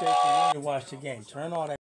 Shaky, you need to watch the game. Turn all that.